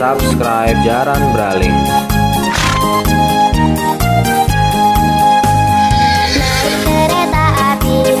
Subscribe Jaran Braling. Naik kereta api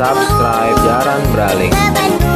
subscribe. Jaran beralih.